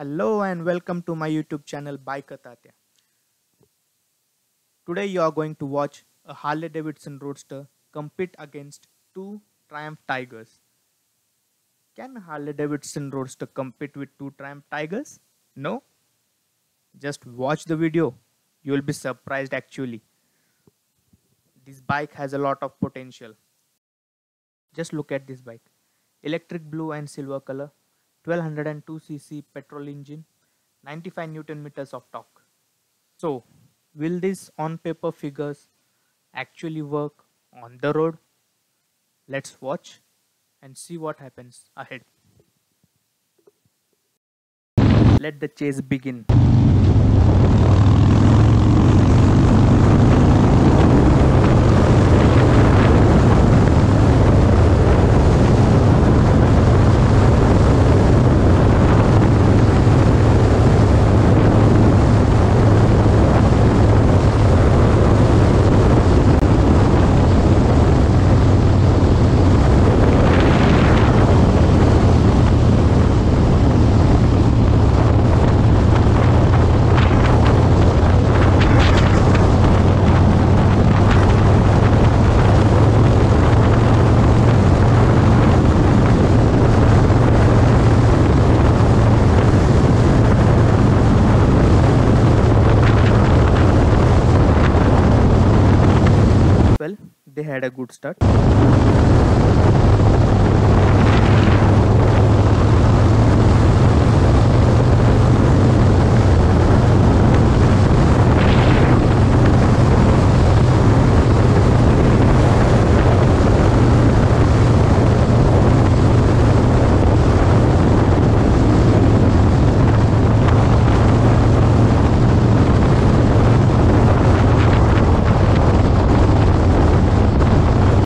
Hello and welcome to my YouTube channel Biker Tatya. Today you are going to watch a Harley Davidson Roadster compete against two Triumph Tigers. Can Harley Davidson Roadster compete with two Triumph Tigers? No? Just watch the video. You will be surprised actually. This bike has a lot of potential. Just look at this bike. Electric blue and silver color 1202cc petrol engine, 95 newton meters of torque. So, will these on paper figures actually work on the road? Let's watch and see what happens ahead. Let the chase begin. Good start.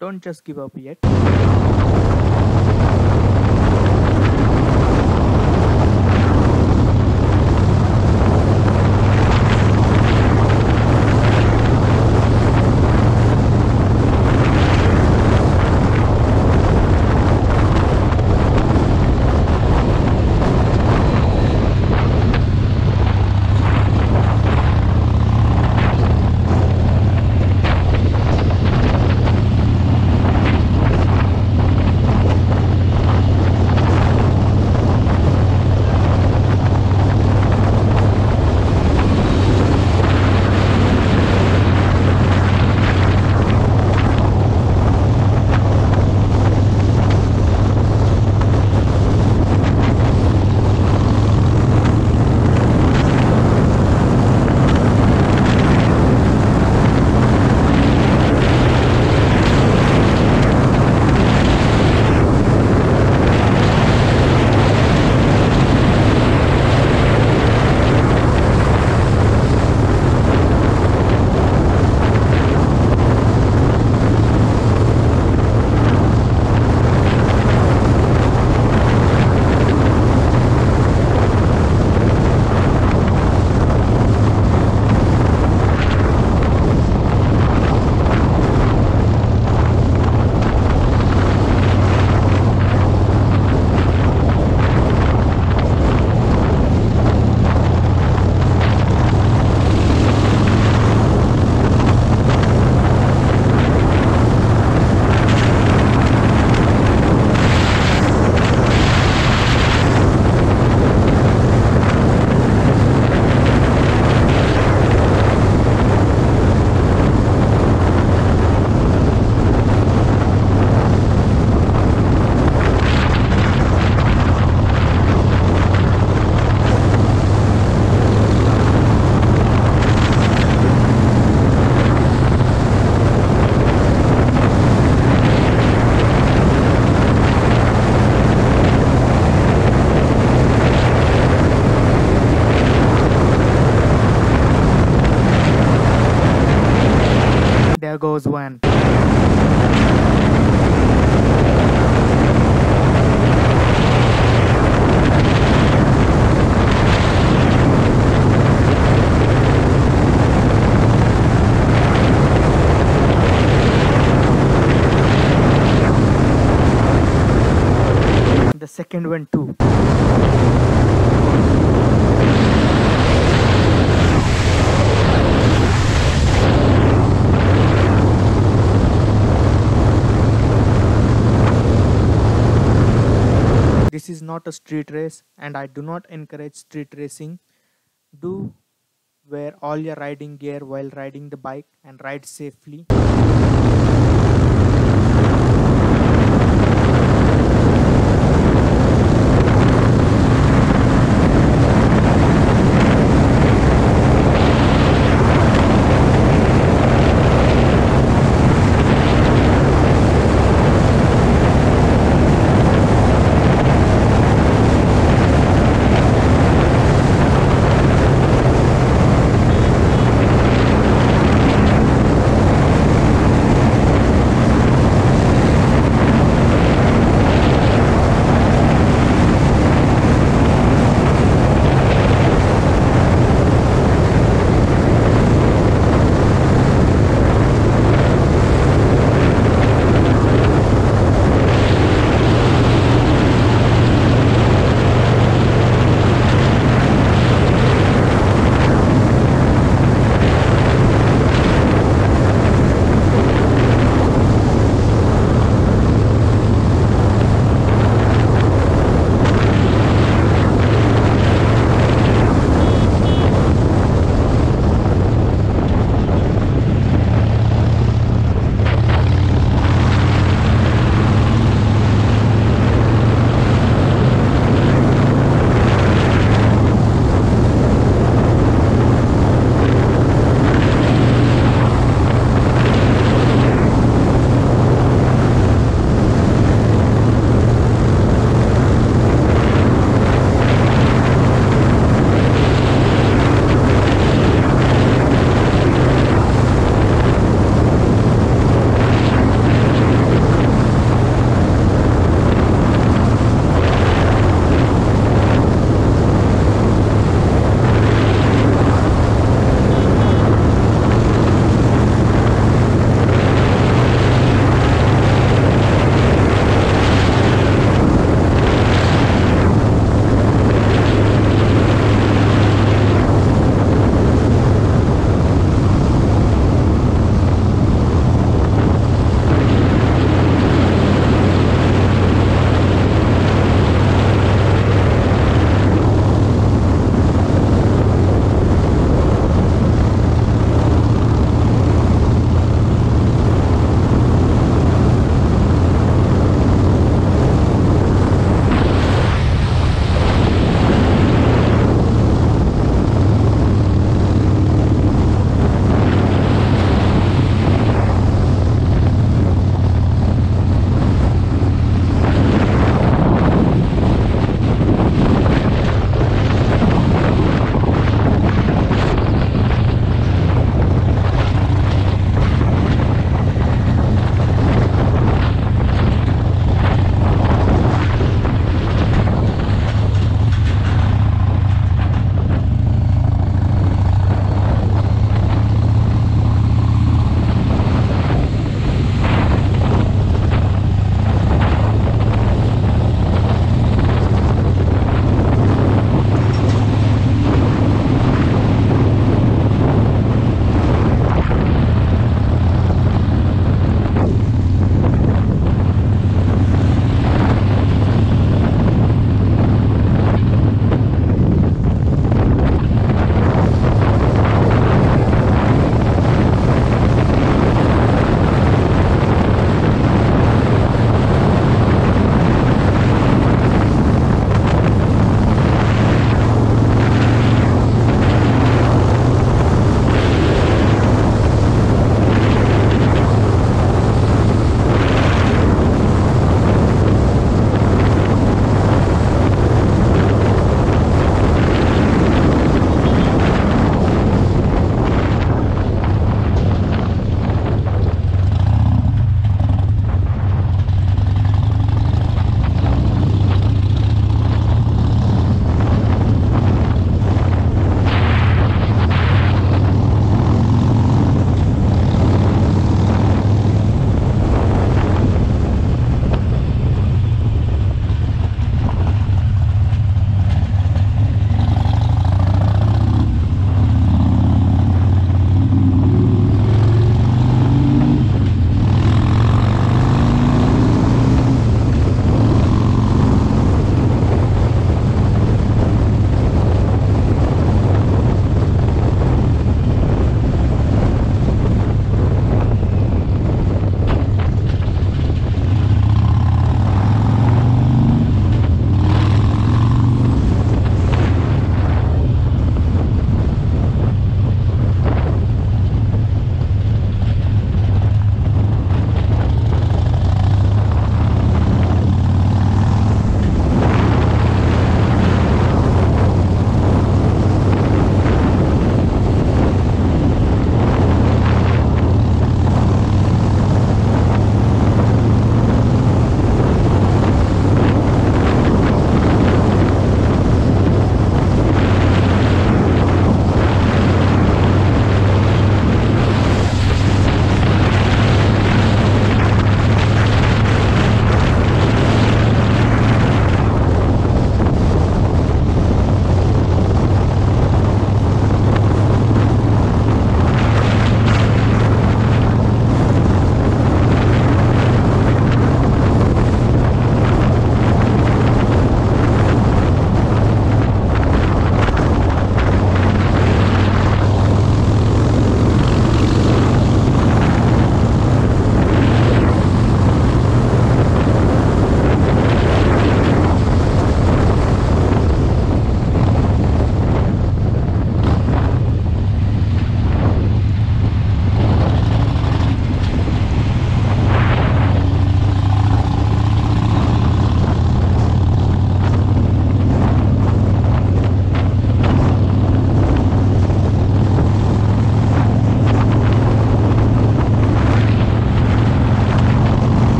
Don't just give up There goes one. The second one too. Not a street race and I do not encourage street racing. Do wear all your riding gear while riding the bike and ride safely.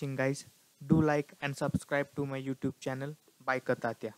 Watching guys. Do like and subscribe to my YouTube channel Biker Tatya.